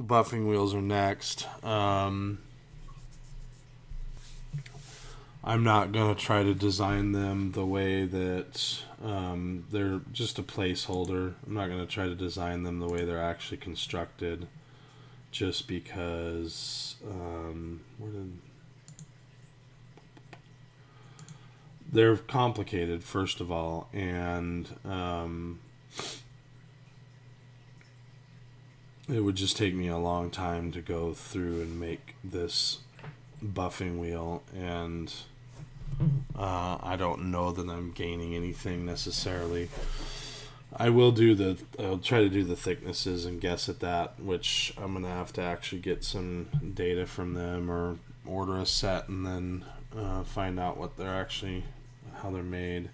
buffing wheels are next. Um, I'm not going to try to design them the way that um, they're just a placeholder. I'm not going to try to design them the way they're actually constructed just because um, did, they're complicated, first of all, and um, it would just take me a long time to go through and make this buffing wheel and uh, I don't know that I'm gaining anything necessarily. I will do the. I'll try to do the thicknesses and guess at that, which I'm gonna have to actually get some data from them or order a set and then uh, find out what they're actually how they're made.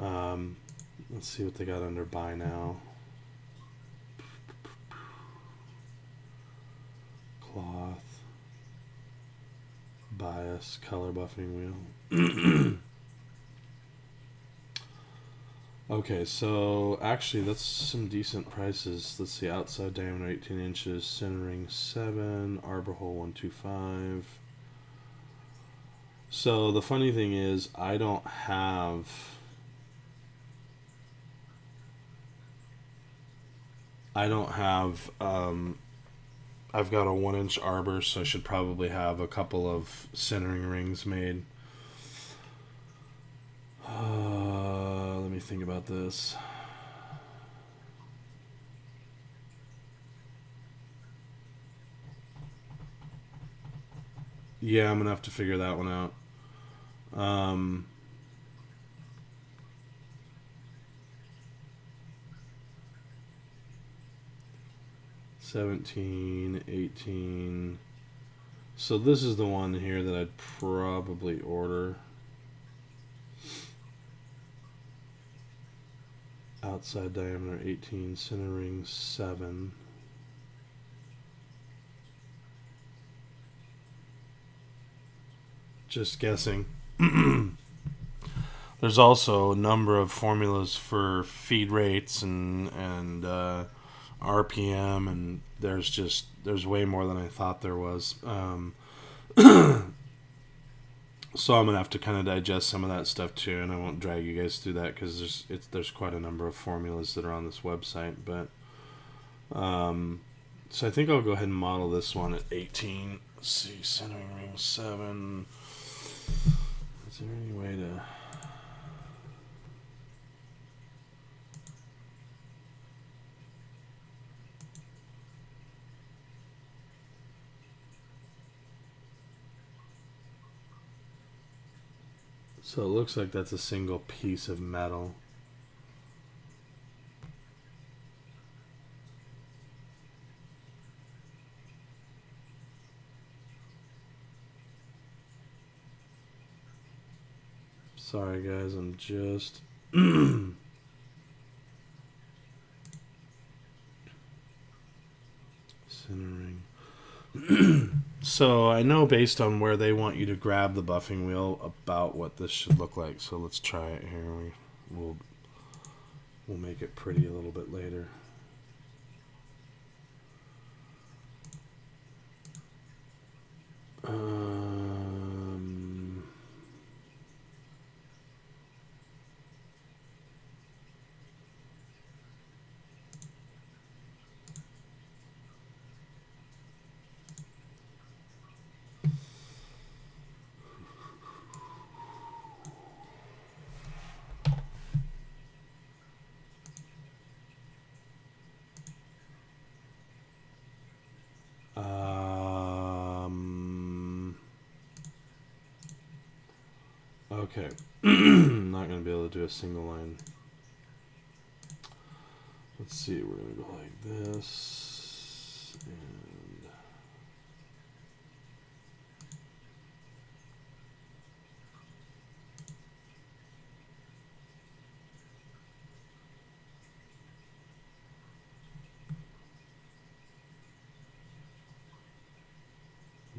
Um, let's see what they got under buy now. Cloth bias color buffing wheel. okay, so actually that's some decent prices. Let's see, outside diameter 18 inches, centering 7, arbor hole 125. So the funny thing is, I don't have... I don't have um, I've got a one inch arbor, so I should probably have a couple of centering rings made. Uh, let me think about this. Yeah, I'm gonna have to figure that one out. Um, 17, 18. So this is the one here that I'd probably order. Outside diameter 18, center ring 7. Just guessing. There's also a number of formulas for feed rates and and uh, RPM, and there's just there's way more than I thought there was. Um, so I'm gonna have to kind of digest some of that stuff too, and I won't drag you guys through that because there's it's there's quite a number of formulas that are on this website. But um, so I think I'll go ahead and model this one at 18. Let's see, centering ring seven. Is there any way to So it looks like that's a single piece of metal. Sorry guys, I'm just centering. So I know based on where they want you to grab the buffing wheel about what this should look like. So let's try it here. We, we'll we'll make it pretty a little bit later. Um, Okay. Not going to be able to do a single line. Let's see, we're going to go like this. And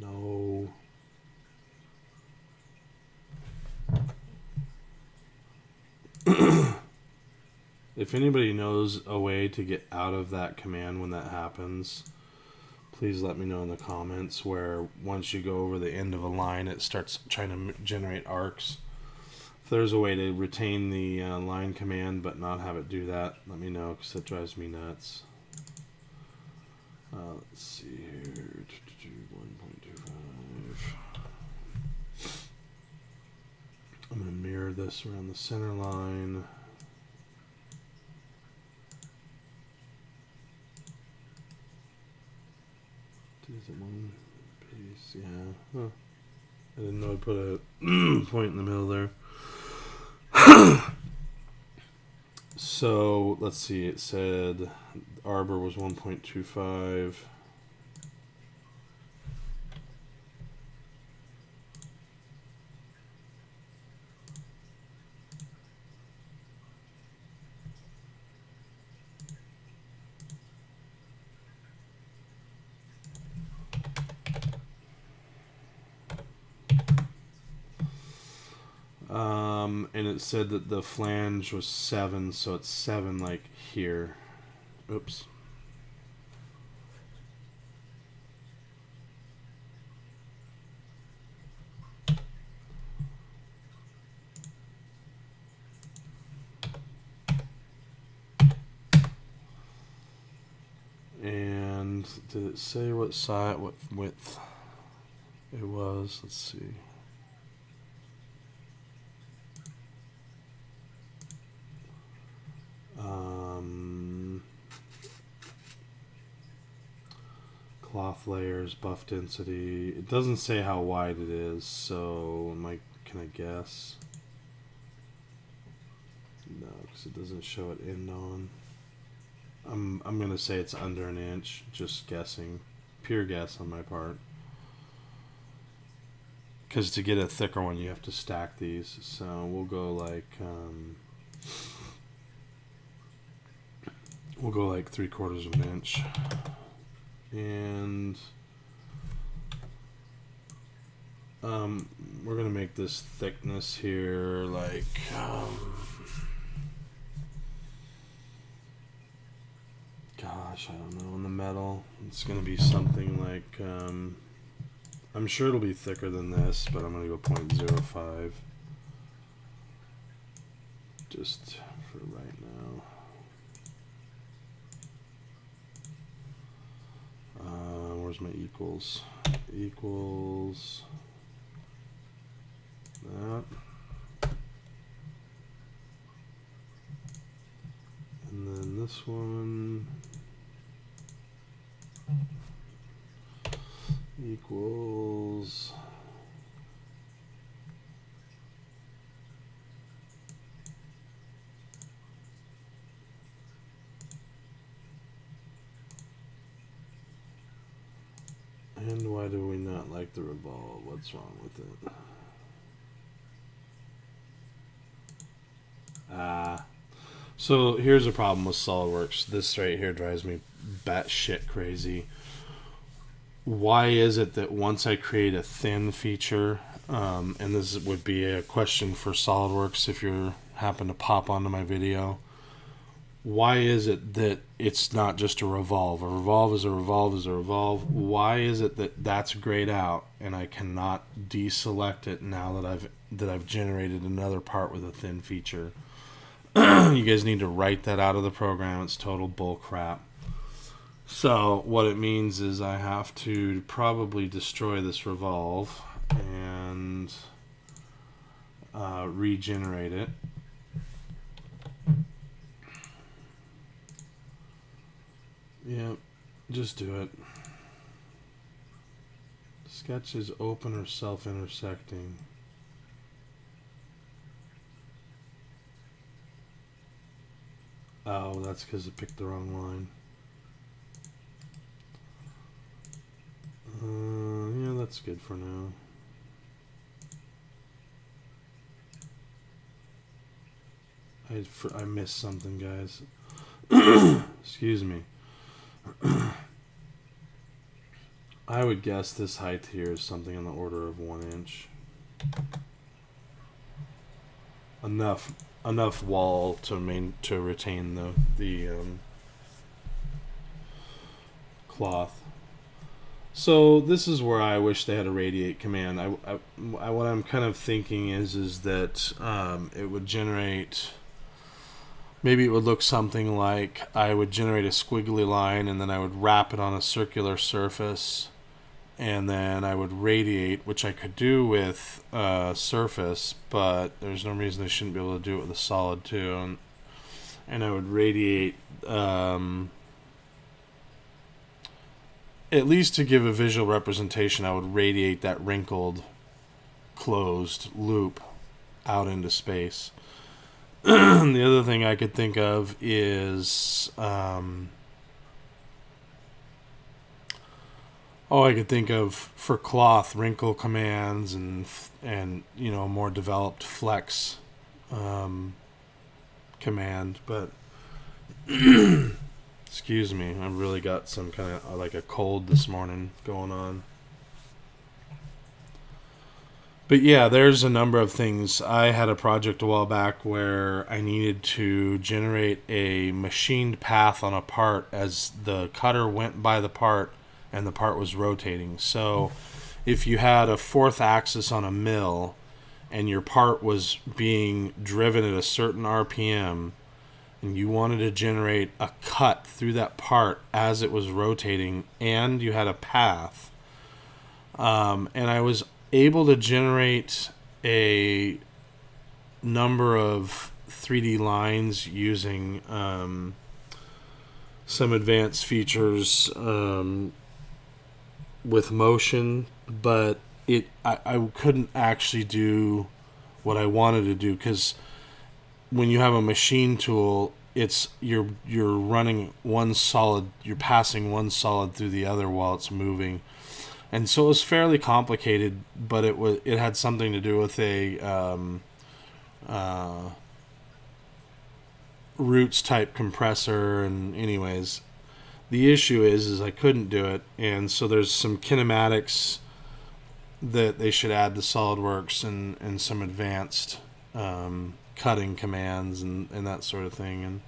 No. if anybody knows a way to get out of that command when that happens, please let me know in the comments where once you go over the end of a line, it starts trying to generate arcs. If there's a way to retain the uh, line command but not have it do that, let me know because that drives me nuts. Uh, let's see here. 1.25. I'm going to mirror this around the center line. Is it one piece? Yeah. Huh. I didn't know I put a point in the middle there. so let's see. It said Arbor was 1.25. Um, and it said that the flange was seven, so it's seven like here. Oops. And did it say what side, what width it was? Let's see. Cloth layers, buff density. It doesn't say how wide it is, so am I, can I guess? No, because it doesn't show it end on. I'm, I'm going to say it's under an inch, just guessing. Pure guess on my part. Because to get a thicker one, you have to stack these. So we'll go like... Um, we'll go like three quarters of an inch and um, we're gonna make this thickness here like um, gosh I don't know in the metal. It's gonna be something like um, I'm sure it'll be thicker than this but I'm gonna go 0.05 just for right now where's my equals? Equals that. And then this one equals And why do we not like the revolve? What's wrong with it? Uh, so here's a problem with SolidWorks. This right here drives me batshit crazy. Why is it that once I create a thin feature, um, and this would be a question for SolidWorks if you happen to pop onto my video, why is it that it's not just a revolve? A revolve is a revolve is a revolve. Why is it that that's grayed out and I cannot deselect it now that I've that I've generated another part with a thin feature? you guys need to write that out of the program. It's total bull crap. So what it means is I have to probably destroy this revolve and uh, regenerate it Yeah, just do it. Sketch is open or self-intersecting. Oh, that's because it picked the wrong line. Uh, yeah, that's good for now. I, I missed something, guys. Excuse me. I would guess this height here is something in the order of one inch. Enough, enough wall to main to retain the the um, cloth. So this is where I wish they had a radiate command. I, I, I what I'm kind of thinking is is that um, it would generate. Maybe it would look something like I would generate a squiggly line and then I would wrap it on a circular surface, and then I would radiate, which I could do with a surface, but there's no reason I shouldn't be able to do it with a solid too. And, and I would radiate. Um, at least to give a visual representation, I would radiate that wrinkled, closed loop out into space. the other thing I could think of is. Um, oh, I could think of for cloth wrinkle commands and and you know more developed flex um, command, but Excuse me, I've really got some kind of like a cold this morning going on. But yeah, there's a number of things. I had a project a while back where I needed to generate a machined path on a part as the cutter went by the part and the part was rotating. So if you had a fourth axis on a mill and your part was being driven at a certain RPM, and you wanted to generate a cut through that part as it was rotating and you had a path um, and i was able to generate a number of 3d lines using um, some advanced features um, with motion but it I, I couldn't actually do what i wanted to do because when you have a machine tool, it's you're you're running one solid, you're passing one solid through the other while it's moving, and so it was fairly complicated. But it was it had something to do with a um, uh, roots type compressor, and anyways, the issue is is I couldn't do it, and so there's some kinematics that they should add to SolidWorks and and some advanced. Um, cutting commands and, and that sort of thing. And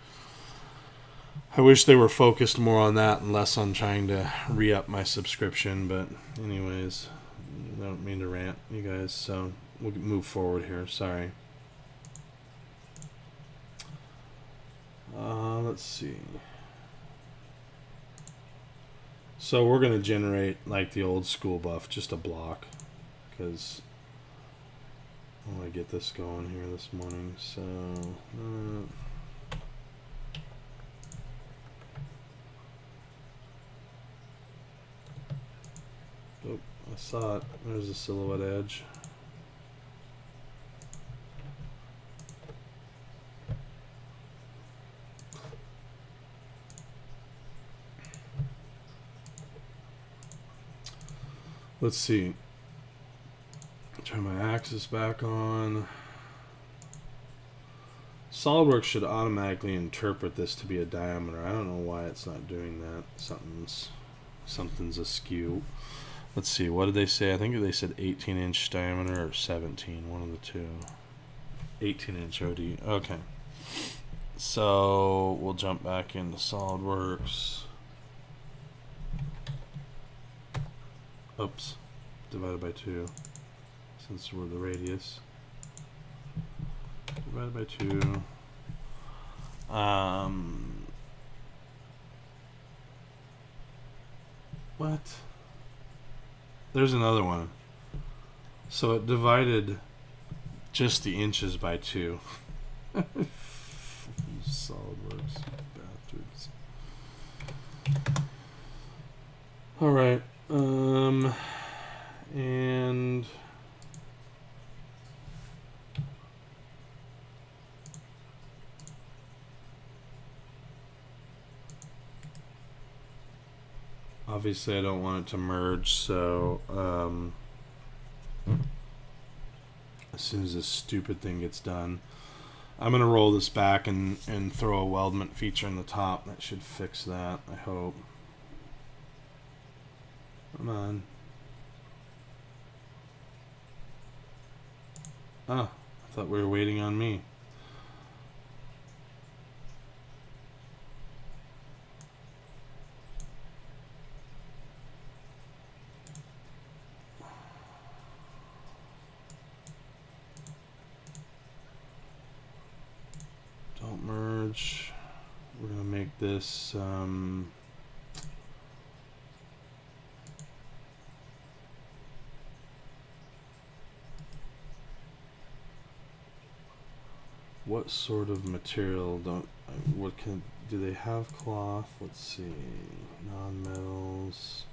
I wish they were focused more on that and less on trying to re up my subscription. But, anyways, I don't mean to rant, you guys. So we'll move forward here. Sorry. Uh, let's see. So we're going to generate like the old school buff, just a block. Because I want to get this going here this morning. So, uh, oh, I saw it. There's a silhouette edge. Let's see. Turn my axis back on. SolidWorks should automatically interpret this to be a diameter. I don't know why it's not doing that. Something's something's askew. Let's see, what did they say? I think they said 18 inch diameter or 17, one of the two. 18 inch OD. Okay. So we'll jump back into SolidWorks. Oops. Divided by 2 since we're the radius. Divided by 2. Um, what? There's another one. So it divided just the inches by 2. SolidWorks bastards. All right. Um, and obviously I don't want it to merge so um, as soon as this stupid thing gets done I'm gonna roll this back and, and throw a weldment feature in the top that should fix that I hope. Come on. Oh I thought we were waiting on me this. Um, what sort of material don't what can do they have cloth? Let's see non-metals.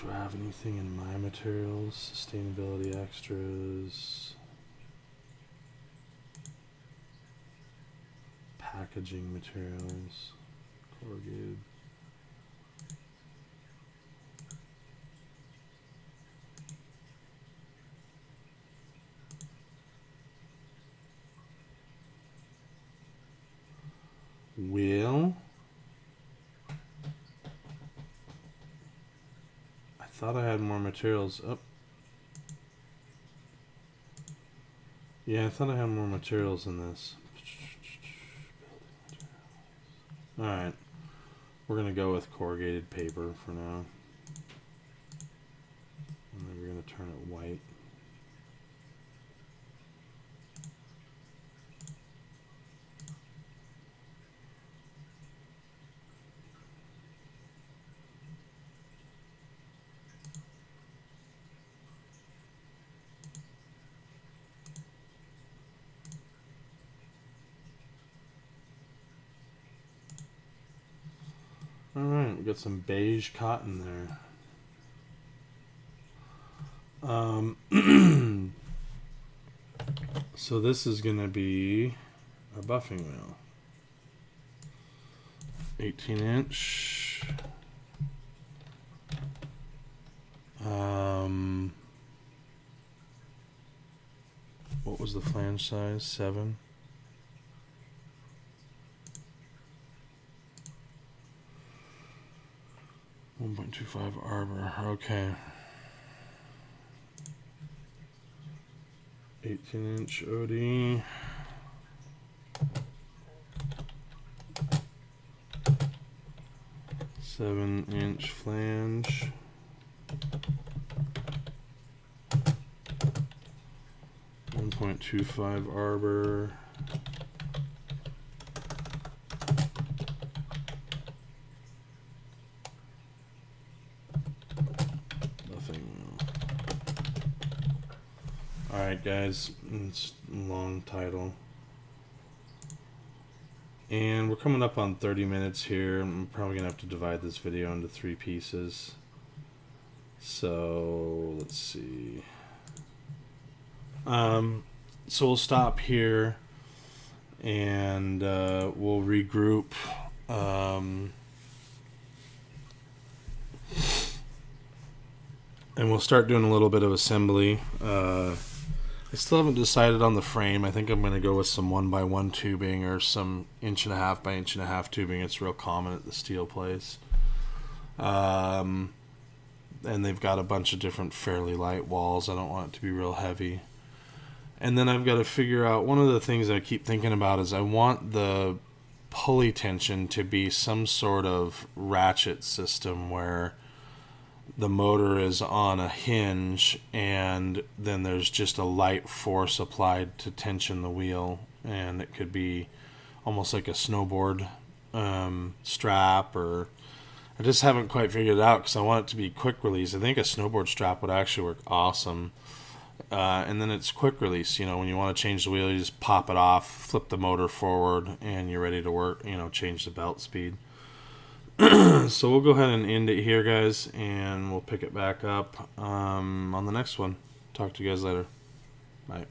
Do I have anything in my materials? Sustainability extras packaging materials corrugated Well, I thought I had more materials. Up. Oh. Yeah, I thought I had more materials in this. Alright. We're going to go with corrugated paper for now. And then we're going to turn it white. Alright, we got some beige cotton there. Um, so this is going to be a buffing wheel. 18 inch. Um, what was the flange size? Seven. 1.25 arbor, okay. 18 inch OD. Seven inch flange. One point two five arbor. Guys, it's a long title. And we're coming up on 30 minutes here. I'm probably going to have to divide this video into three pieces. So, let's see. Um, so we'll stop here and uh, we'll regroup. Um, and we'll start doing a little bit of assembly. Uh, I still haven't decided on the frame. I think I'm going to go with some one by one tubing or some inch and a half by inch and a half tubing. It's real common at the steel place. Um, and they've got a bunch of different fairly light walls. I don't want it to be real heavy. And then I've got to figure out one of the things I keep thinking about is I want the pulley tension to be some sort of ratchet system where the motor is on a hinge and then there's just a light force applied to tension the wheel and it could be almost like a snowboard um, strap or I just haven't quite figured it out because I want it to be quick release. I think a snowboard strap would actually work awesome. Uh, and then it's quick release. You know, when you want to change the wheel, you just pop it off, flip the motor forward, and you're ready to work. You know, change the belt speed. so we'll go ahead and end it here, guys, and we'll pick it back up um, on the next one. Talk to you guys later. Bye.